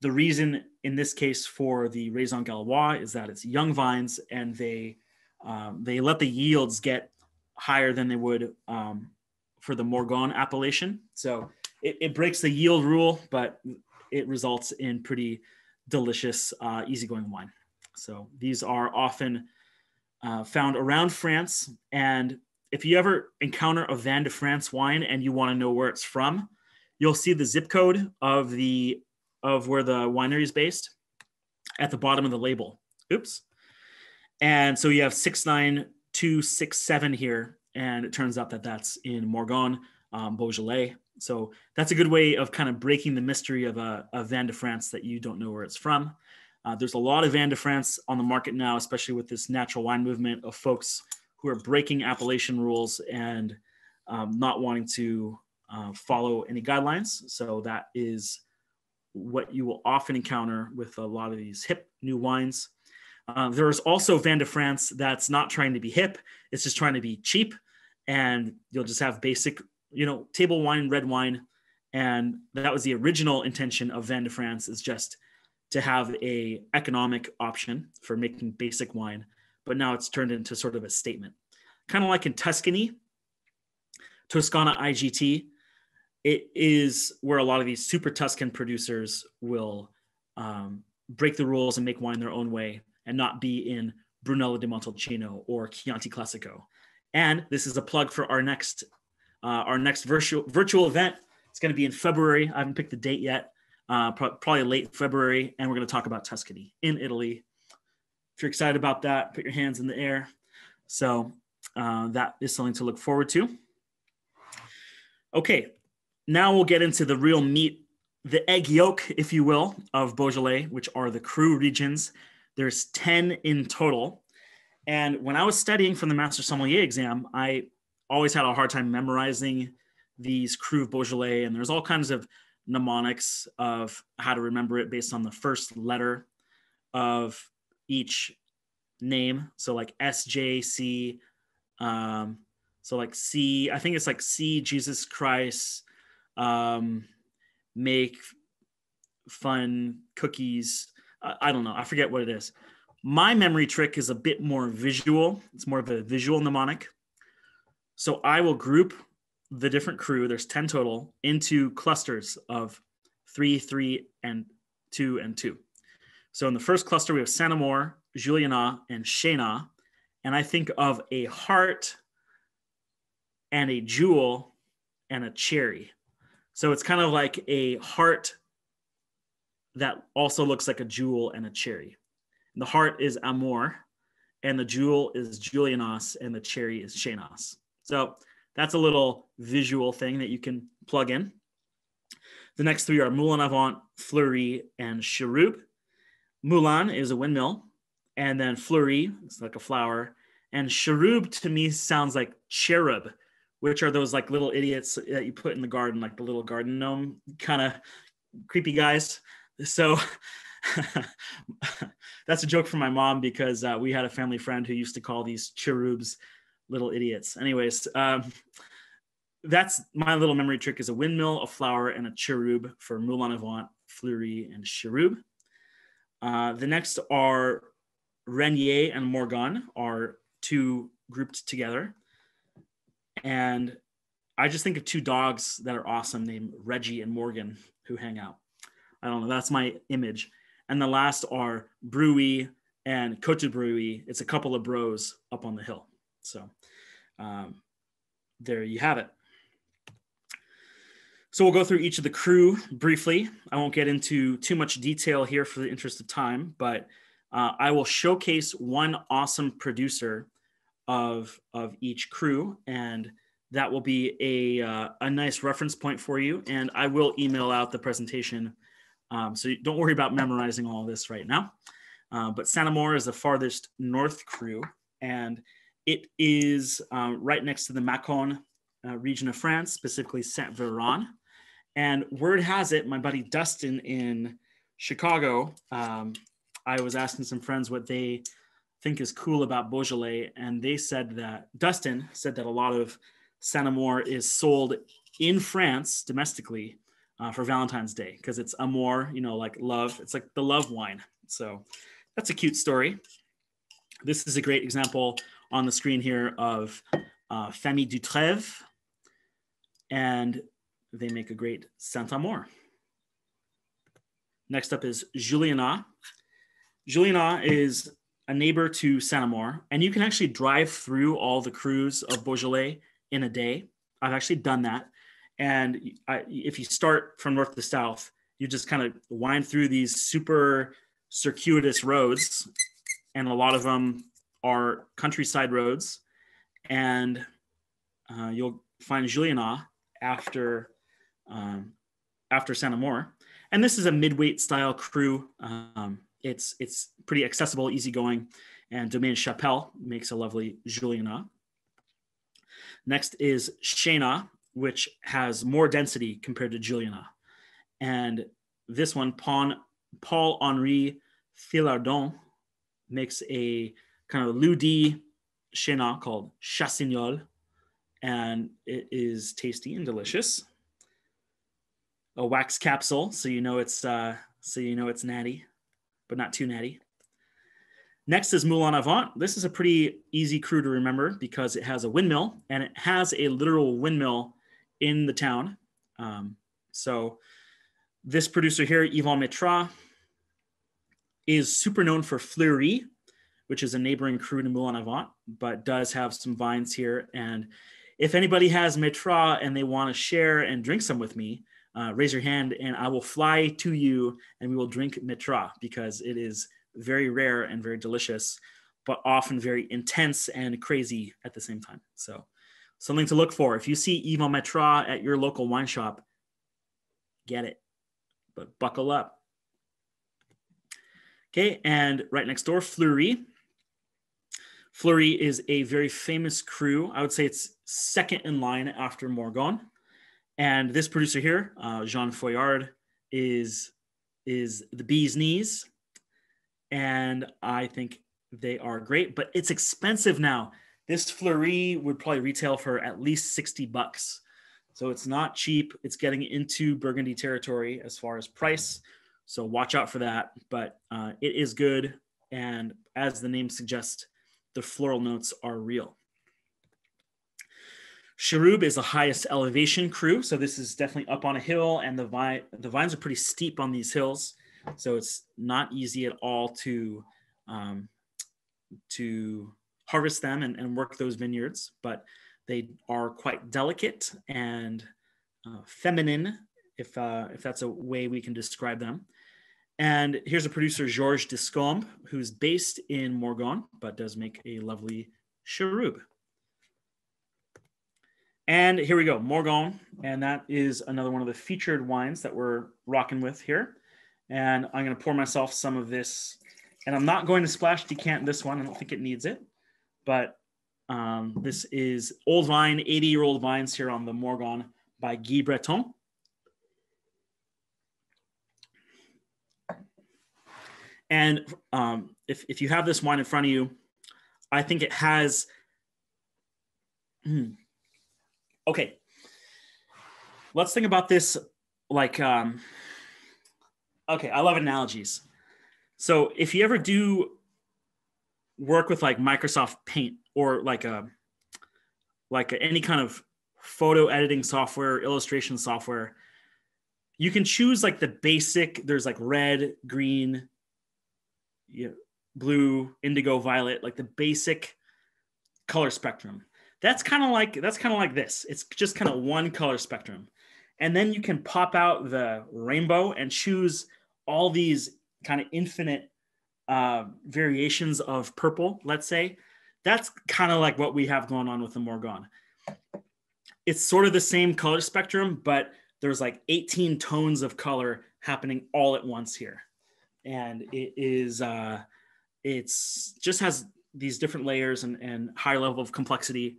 The reason in this case for the Raisins Gaulois is that it's young vines and they um, they let the yields get higher than they would um, for the Morgon appellation. So it, it, breaks the yield rule, but it results in pretty delicious, uh, easygoing wine. So these are often uh, found around France. And if you ever encounter a Vin de France wine and you want to know where it's from, you'll see the zip code of the of where the winery is based at the bottom of the label. Oops. And so you have 69267 here. And it turns out that that's in Morgon, um, Beaujolais. So that's a good way of kind of breaking the mystery of a, a Vin de France that you don't know where it's from. Uh, there's a lot of Vin de France on the market now, especially with this natural wine movement of folks who are breaking appellation rules and um, not wanting to uh, follow any guidelines. So that is what you will often encounter with a lot of these hip new wines. Uh, there is also Vin de France that's not trying to be hip; it's just trying to be cheap, and you'll just have basic, you know, table wine, red wine, and that was the original intention of Vin de France is just to have a economic option for making basic wine, but now it's turned into sort of a statement, kind of like in Tuscany, Toscana IGT it is where a lot of these super Tuscan producers will um, break the rules and make wine their own way and not be in Brunello di Montalcino or Chianti Classico. And this is a plug for our next uh, our next virtual virtual event. It's going to be in February. I haven't picked the date yet. Uh, pro- probably late February, and we're going to talk about Tuscany in Italy. If you're excited about that, put your hands in the air. So uh, that is something to look forward to. Okay, now we'll get into the real meat, the egg yolk, if you will, of Beaujolais, which are the cru regions. There's 10 in total. And when I was studying for the Master Sommelier exam, I always had a hard time memorizing these Cru of Beaujolais. And there's all kinds of mnemonics of how to remember it based on the first letter of each name. So like SJC. Um, so like C, I think it's like C, Jesus Christ, um, make fun cookies. I, I don't know. I forget what it is. My memory trick is a bit more visual. It's more of a visual mnemonic. So I will group the different cru, there's 10 total, into clusters of three, three, and two, and two. So in the first cluster, we have Saint Amour, Juliénas, and Chénas. And I think of a heart and a jewel and a cherry. So it's kind of like a heart that also looks like a jewel and a cherry. The heart is Amor, and the jewel is Juliénas, and the cherry is Chénas. So that's a little visual thing that you can plug in. The next three are Moulin Avant, Fleurie, and Chiroubles. Moulin is a windmill, and then Fleurie is like a flower, and Chiroubles to me sounds like cherub, which are those like little idiots that you put in the garden, like the little garden gnome kind of creepy guys. So that's a joke from my mom because uh, we had a family friend who used to call these cherubs little idiots. Anyways, um, that's my little memory trick is a windmill, a flower, and a cherub for Moulin Avant, Fleurie, and Chiroubles. Uh, the next are Régnié and Morgon are two grouped together. And I just think of two dogs that are awesome named Reggie and Morgan who hang out. I don't know. That's my image. And the last are Brouilly and Cote Brouilly. It's a couple of bros up on the hill. So um, there you have it. So we'll go through each of the cru briefly. I won't get into too much detail here for the interest of time, but uh, I will showcase one awesome producer of of each cru, and that will be a, uh, a nice reference point for you and i will email out the presentation um, so don't worry about memorizing all this right now uh, but Saint Amour is the farthest north cru, and it is uh, right next to the Macon uh, region of France, specifically Saint Véran. And word has it, my buddy Dustin in Chicago, um, I was asking some friends what they think is cool about Beaujolais, and they said that Dustin said that a lot of Saint Amour is sold in France domestically uh, for Valentine's Day because it's amour, you know, like love. It's like the love wine. So that's a cute story. This is a great example on the screen here of uh, Famille Dutraive, and they make a great Saint Amour. Next up is Juliénas. Juliénas is a neighbor to Saint Amour, and you can actually drive through all the crus of Beaujolais in a day. I've actually done that. And I, if you start from north to south, you just kind of wind through these super circuitous roads, and a lot of them are countryside roads. And uh, you'll find Juliénas after um, after Saint Amour. And this is a mid-weight style cru. Um, it's it's pretty accessible, easygoing, and Domaine Chapel makes a lovely Juliénas. Next is Chénas, which has more density compared to Juliénas. And this one, Paul Henri Thillardon, makes a kind of lieu-dit Chénas called Chassignol, and it is tasty and delicious. A wax capsule, so you know it's uh, so you know it's natty, but not too natty. Next is Moulin-à-Vent. This is a pretty easy cru to remember because it has a windmill and it has a literal windmill in the town. Um, so this producer here, Yvon Métras, is super known for Fleurie, which is a neighboring cru to Moulin-à-Vent, but does have some vines here. And if anybody has Métras and they want to share and drink some with me, uh, raise your hand and I will fly to you and we will drink Métras because it is very rare and very delicious, but often very intense and crazy at the same time. So, something to look for. If you see Yvon Métras at your local wine shop, get it, but buckle up. Okay, and right next door, Fleurie. Fleurie is a very famous cru. I would say it's second in line after Morgon. And this producer here, uh, Jean Foillard, is is the bee's knees and I think they are great, but it's expensive now. This Fleurie would probably retail for at least 60 bucks. So it's not cheap. It's getting into Burgundy territory as far as price. So watch out for that. But uh, it is good. And as the name suggests, the floral notes are real. Chiroubles is the highest elevation cru. So this is definitely up on a hill, and the, the vines are pretty steep on these hills. So it's not easy at all to um, to harvest them and, and, work those vineyards, but they are quite delicate and uh, feminine, if uh, if that's a way we can describe them. And here's a producer, Georges Descombes, who's based in Morgon, but does make a lovely Chiroubles. And here we go, Morgon. And that is another one of the featured wines that we're rocking with here and I'm going to pour myself some of this. And I'm not going to splash decant this one. I don't think it needs it. But um, this is Old Vine, 80 year old vines here on the Morgon by Guy Breton. And um, if, if you have this wine in front of you, I think it has. Hmm. Okay. Let's think about this like um, okay, I love analogies. So if you ever do work with like Microsoft Paint or like a like a, any kind of photo editing software, illustration software, you can choose like the basic. There's like red, green, you know, blue, indigo, violet, like the basic color spectrum. That's kind of like that's kind of like this. It's just kind of one color spectrum and then you can pop out the rainbow and choose all these kind of infinite uh, variations of purple, let's say. That's kind of like what we have going on with the Morgon. It's sort of the same color spectrum, but there's like 18 tones of color happening all at once here. And it is, uh, it's just has these different layers and, and level of complexity.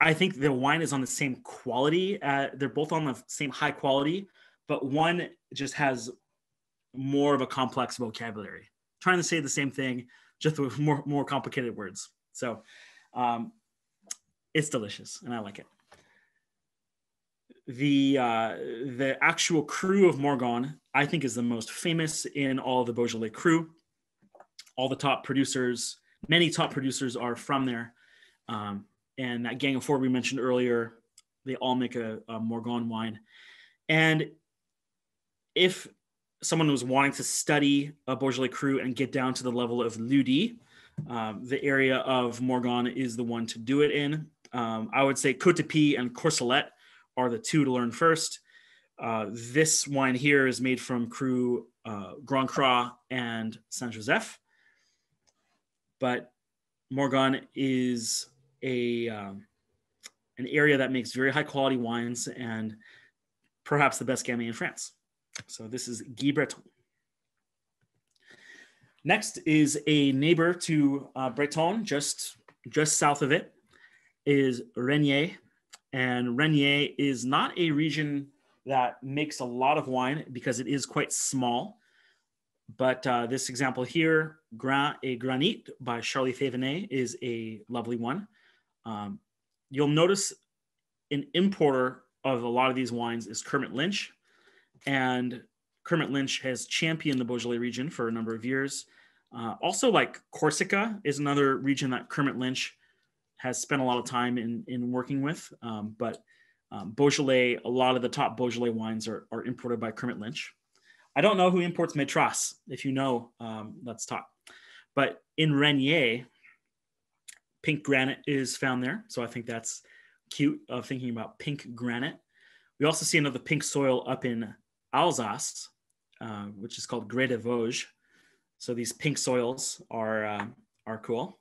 I think the wine is on the same quality. Uh, they're both on the same high quality, but one just has more of a complex vocabulary. trying to say the same thing, just with more more complicated words. So um, it's delicious, and I like it. The uh, the actual cru of Morgon, I think, is the most famous in all the Beaujolais cru. All the top producers, many top producers, are from there. Um, and that gang of four we mentioned earlier, they all make a, a Morgon wine. And if someone was wanting to study a Beaujolais cru and get down to the level of lieu-dit, um, the area of Morgon is the one to do it in. Um, I would say Cote de and Corcelette are the two to learn first. Uh, this wine here is made from Cru uh, Grand Cru and Saint Joseph, but Morgon is a um, an area that makes very high quality wines and perhaps the best Gamay in France. So this is Guy Breton. Next is a neighbor to uh, Breton, just just south of it, is Régnié, and Régnié is not a region that makes a lot of wine because it is quite small. But uh, this example here, Grain et Granit by Charlie Thévenet, is a lovely one. Um, you'll notice an importer of a lot of these wines is Kermit Lynch. And Kermit Lynch has championed the Beaujolais region for a number of years. Uh, also, like Corsica is another region that Kermit Lynch has spent a lot of time in, in working with. Um, but um, Beaujolais, a lot of the top Beaujolais wines are, are imported by Kermit Lynch. I don't know who imports Métras. If you know, um, let's talk. But in Régnié, pink granite is found there. So I think that's cute of thinking about pink granite. We also see another pink soil up in Alsace, uh, which is called Grès de Vosges. So these pink soils are, uh, are cool.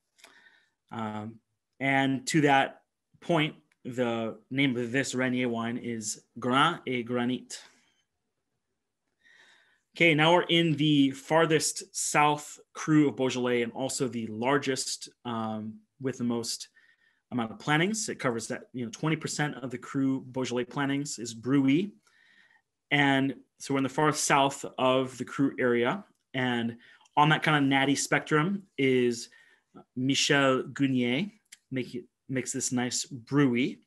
Um, and to that point, the name of this Régnié wine is Grain et Granit. Okay, now we're in the farthest south cru of Beaujolais and also the largest um, with the most amount of plantings. It covers that, you know, 20% of the cru Beaujolais plantings is Brouilly. And so we're in the far south of the cru area. And on that kind of natty spectrum is Michel Guignier, make it, makes this nice Brouilly.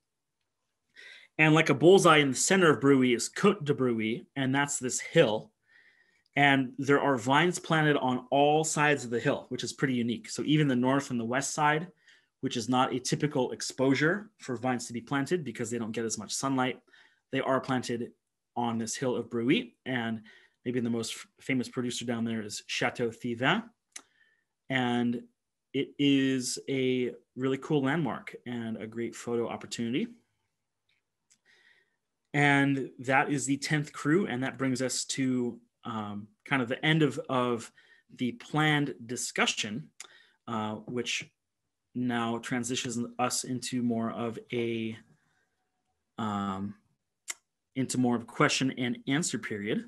And like a bullseye in the center of Brouilly is Cote de Brouilly, and that's this hill. And there are vines planted on all sides of the hill, which is pretty unique. So even the north and the west side, which is not a typical exposure for vines to be planted because they don't get as much sunlight, they are planted on this hill of Brouilly. And maybe the most famous producer down there is Chateau Thivin. And it is a really cool landmark and a great photo opportunity. And that is the 10th cru. And that brings us to um, kind of the end of, of the planned discussion, uh, which now transitions us into more of a um, into more of a question and answer period.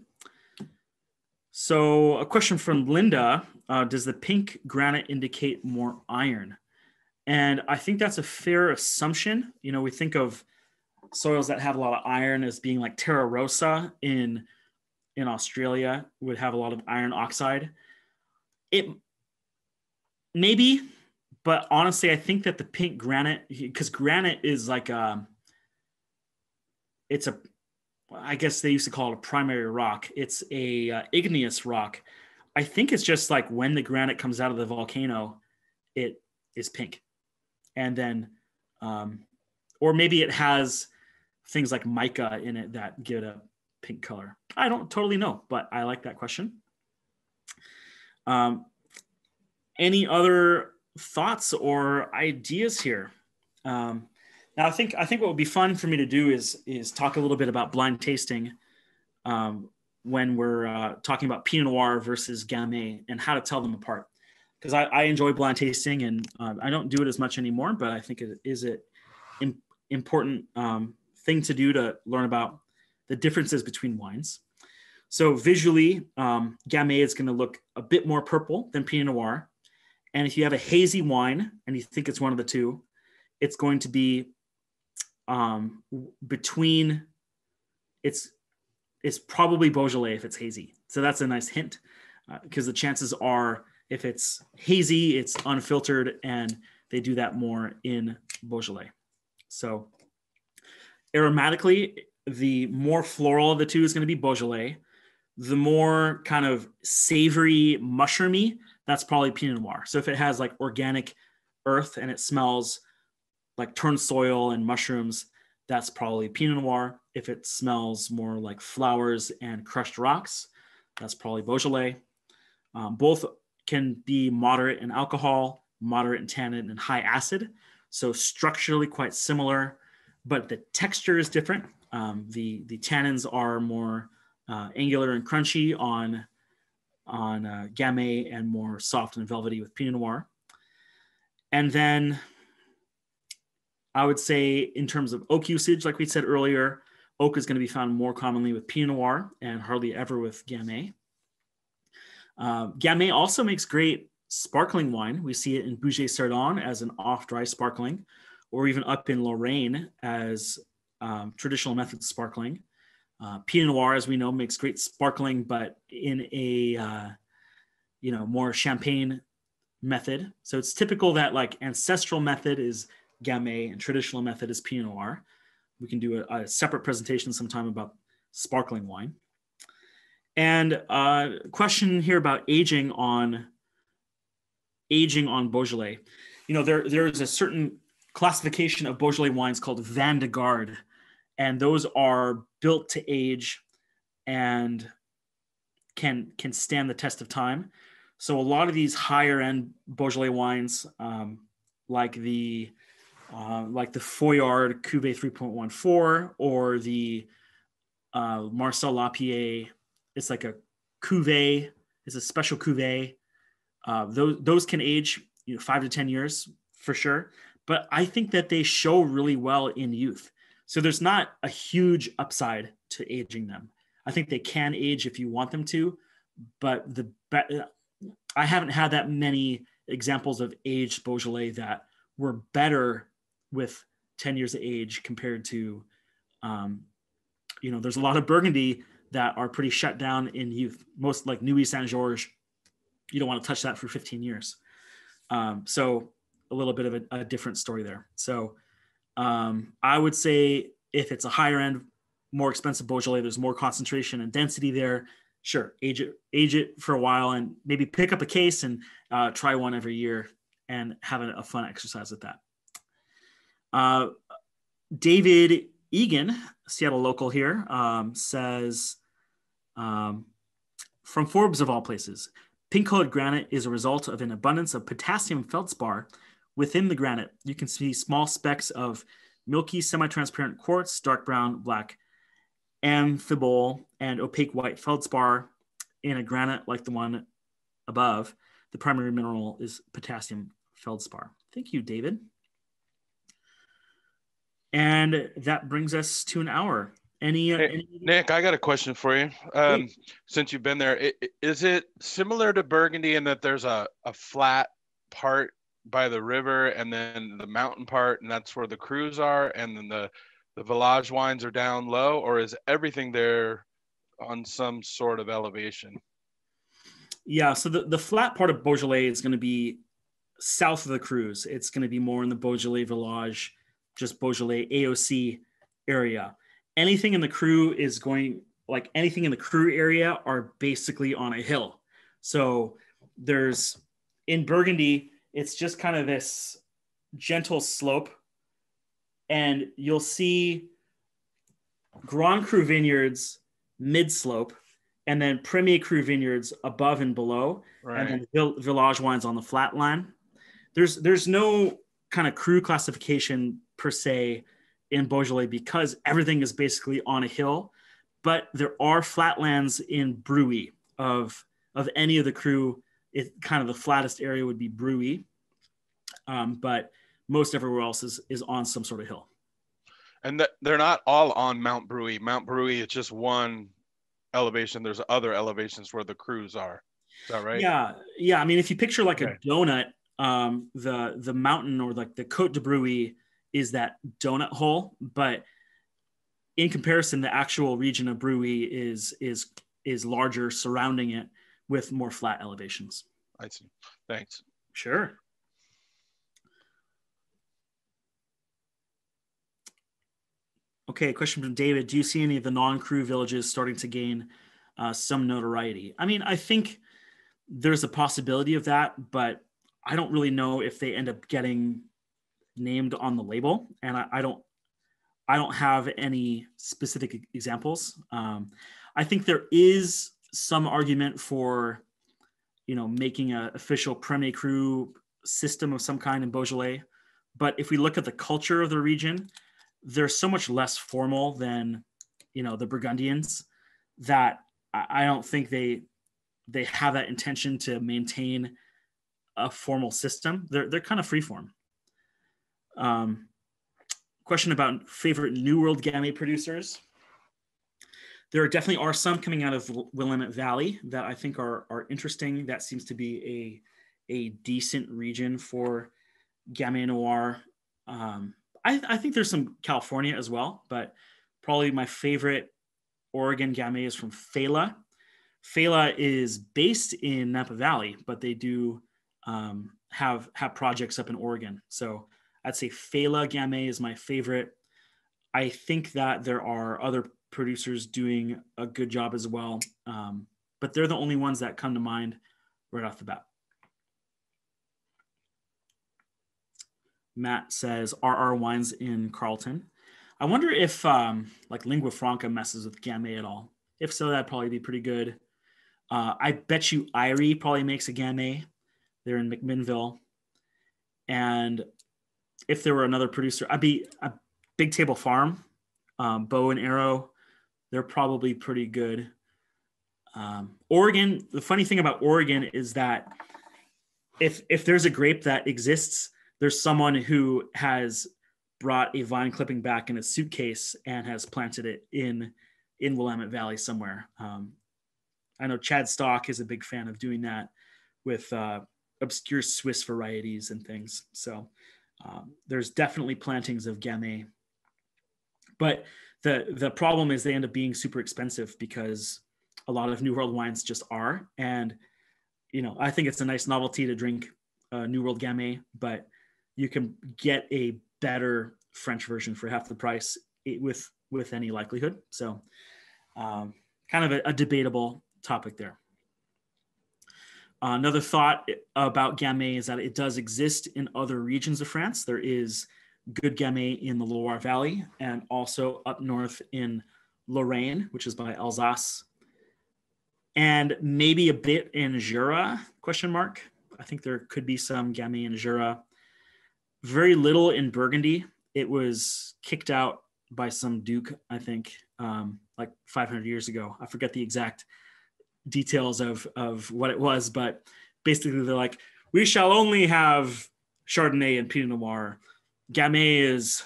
So, a question from Linda uh, Does the pink granite indicate more iron? And I think that's a fair assumption. You know, we think of soils that have a lot of iron as being like Terra Rossa in in Australia would have a lot of iron oxide. It maybe, but honestly, I think that the pink granite, because granite is like a, it's a I guess they used to call it a primary rock. It's a uh, igneous rock. I think it's just like when the granite comes out of the volcano, it is pink, and then, um, or maybe it has things like mica in it that give it a pink color. I don't totally know, but I like that question. Um, any other thoughts or ideas here? Um, now, I think I think what would be fun for me to do is is talk a little bit about blind tasting um, when we're uh, talking about Pinot Noir versus Gamay and how to tell them apart. Because I, I, enjoy blind tasting and uh, I don't do it as much anymore, but I think it is an important um, thing to do to learn about the differences between wines. So visually, um, Gamay is going to look a bit more purple than Pinot Noir, And if you have a hazy wine and you think it's one of the two, it's going to be um, between it's it's probably Beaujolais if it's hazy. So that's a nice hint because uh, the chances are if it's hazy, it's unfiltered, and they do that more in Beaujolais. So aromatically, the more floral of the two is going to be Beaujolais. The more kind of savory, mushroomy, that's probably Pinot Noir. So if it has like organic earth and it smells like turned soil and mushrooms, that's probably Pinot Noir. If it smells more like flowers and crushed rocks, that's probably Beaujolais. Um, both can be moderate in alcohol, moderate in tannin, and high acid. So structurally quite similar, but the texture is different. Um, the the tannins are more uh, angular and crunchy on on uh, Gamay and more soft and velvety with Pinot Noir. And then I would say in terms of oak usage, like we said earlier, oak is going to be found more commonly with Pinot Noir and hardly ever with Gamay. Uh, Gamay also makes great sparkling wine. We see it in Bugey Cerdon as an off-dry sparkling, or even up in Lorraine as um, traditional method sparkling. Uh, Pinot Noir, as we know, makes great sparkling, but in a uh, you know more champagne method. So it's typical that like ancestral method is Gamay and traditional method is Pinot Noir. We can do a, a separate presentation sometime about sparkling wine. And a uh, question here about aging on aging on Beaujolais. You know, there there is a certain classification of Beaujolais wines called Vin de Garde, and those are built to age and can can stand the test of time. So a lot of these higher end Beaujolais wines, um, like the uh, like the Foillard Cuvée 3.14 or the uh, Marcel Lapierre it's like a cuvee. It's a special cuvee. Uh, those those can age you know five to ten years for sure. But I think that they show really well in youth. So there's not a huge upside to aging them. I think they can age if you want them to, but the I haven't had that many examples of aged Beaujolais that were better with 10 years of age compared to, um, you know, there's a lot of Burgundy that are pretty shut down in youth. Most like Nuits Saint Georges, you don't want to touch that for 15 years. Um, so a little bit of a, a different story there. So um, I would say if it's a higher end, more expensive Beaujolais, there's more concentration and density there. Sure, age it, age it for a while, and maybe pick up a case and uh, try one every year and have a, a fun exercise with that. Uh, David Egan, Seattle local here, um, says um, from Forbes, of all places, pink colored granite is a result of an abundance of potassium feldspar within the granite. You can see small specks of milky, semi transparent quartz, dark brown, black amphibole, and opaque white feldspar in a granite like the one above. The primary mineral is potassium feldspar. Thank you, David. And that brings us to an hour. Any, hey, any, Nick, I got a question for you. Um, since you've been there, it, is it similar to Burgundy in that there's a, a flat part by the river and then the mountain part, and that's where the crus are, and then the the village wines are down low, or is everything there on some sort of elevation? Yeah, so the, the flat part of Beaujolais is going to be south of the crus. It's going to be more in the Beaujolais village, just Beaujolais AOC area anything in the cru is going like anything in the cru area are basically on a hill. So there's in Burgundy, it's just kind of this gentle slope, and you'll see Grand Cru vineyards mid slope, and then Premier Cru vineyards above and below, right. and then Village wines on the flat line. There's there's no kind of cru classification per se in Beaujolais because everything is basically on a hill. But there are flatlands in Brouilly of of any of the cru. It kind of the flattest area would be Brouilly, um, but most everywhere else is is on some sort of hill. And th- they're not all on Mount Brouilly. Mount Brouilly is just one elevation. There's other elevations where the crus are. Is that right? Yeah, yeah. I mean, if you picture like okay. a donut um, the the mountain or like the Cote de Brouilly is that donut hole, but in comparison, the actual region of Brouilly is is is larger, surrounding it with more flat elevations. I see. Thanks. Sure. Okay, question from David. Do you see any of the non-Cru villages starting to gain uh, some notoriety? I mean, I think there's a possibility of that, but I don't really know if they end up getting named on the label, and I, I don't, I don't have any specific examples. Um, I think there is some argument for, you know, making an official Premier Cru system of some kind in Beaujolais, but if we look at the culture of the region, they're so much less formal than, you know, the Burgundians that I don't think they they have that intention to maintain a formal system. They're they're kind of freeform. Um, question about favorite New World Gamay producers. There definitely are some coming out of Willamette Valley that I think are are interesting. That seems to be a a decent region for Gamay Noir. Um, I, I think there's some California as well, but probably my favorite Oregon Gamay is from Failla. Failla is based in Napa Valley, but they do um, have have projects up in Oregon. So I'd say Failla Gamay is my favorite. I think that there are other producers doing a good job as well, um, but they're the only ones that come to mind right off the bat. Matt says RR wines in Carleton. I wonder if um, like lingua franca messes with Gamay at all. If so, that'd probably be pretty good. Uh, I bet you Eyrie probably makes a Gamay. They're in McMinnville. And if there were another producer, I'd be a Big Table Farm, um, Bow and Arrow. They're probably pretty good. Um, Oregon. The funny thing about Oregon is that if if there's a grape that exists there's someone who has brought a vine clipping back in a suitcase and has planted it in in Willamette Valley somewhere. Um, I know Chad Stock is a big fan of doing that with uh, obscure Swiss varieties and things. So um, there's definitely plantings of Gamay, but the the problem is they end up being super expensive because a lot of New World wines just are. And you know, I think it's a nice novelty to drink uh, New World Gamay, but you can get a better French version for half the price with with any likelihood. So, um, kind of a, a, debatable topic there. Uh, another thought about Gamay is that it does exist in other regions of France. There is good Gamay in the Loire Valley and also up north in Lorraine, which is by Alsace, and maybe a bit in Jura? Question mark. I think there could be some Gamay in Jura very little in Burgundy. It was kicked out by some duke, I think, um, like 500 years ago. I forget the exact details of of what it was, but basically they're like, we shall only have Chardonnay and Pinot Noir. Gamay is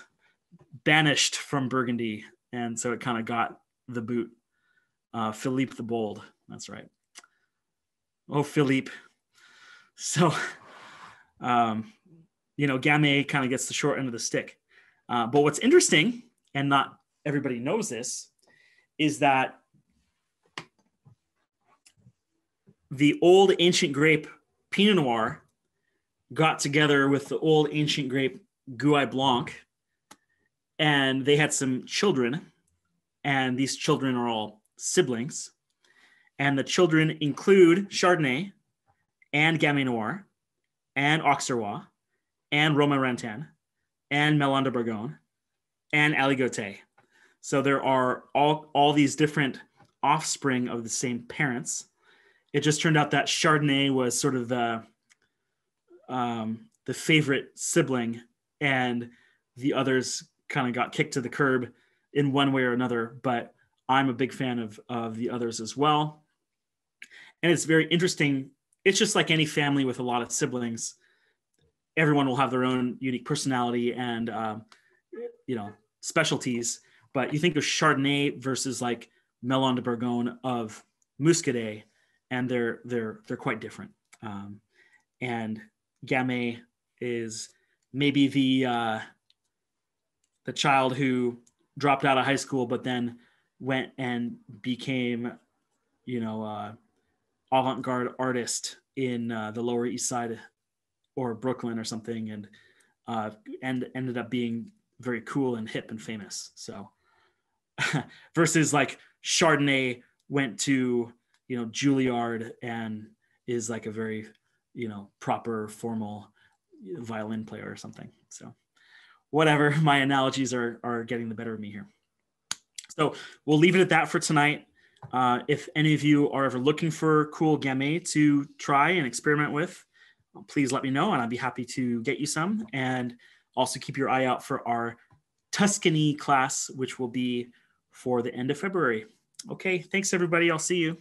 banished from Burgundy, and so it kind of got the boot. Uh, Philippe the Bold, that's right. Oh, Philippe. So, um, you know, Gamay kind of gets the short end of the stick. Uh, but what's interesting, and not everybody knows this, is that the old ancient grape Pinot Noir got together with the old ancient grape Gouais Blanc, and they had some children, and these children are all siblings. And the children include Chardonnay and Gamay Noir and Auxerrois and Romorantin and Melon de Bourgogne and Aligoté. So there are all, all these different offspring of the same parents. It just turned out that Chardonnay was sort of the um, the favorite sibling, and the others kind of got kicked to the curb in one way or another. But I'm a big fan of of the others as well, and it's very interesting. It's just like any family with a lot of siblings everyone will have their own unique personality and um, you know specialties. But you think of Chardonnay versus like Melon de Bourgogne of Muscadet, and they're they're they're quite different. Um, and Gamay is maybe the uh, the child who dropped out of high school, but then went and became, you know, uh, avant-garde artist in uh, the Lower East Side or Brooklyn or something, and uh, and ended up being very cool and hip and famous. So versus like Chardonnay went to you know Juilliard and is like a very you know proper formal violin player or something. So whatever, my analogies are are getting the better of me here. So we'll leave it at that for tonight. Uh, if any of you are ever looking for cool gamay to try and experiment with, please let me know and I'd be happy to get you some. And also keep your eye out for our Tuscany class, which will be for the end of February. Okay, thanks everybody. I'll see you.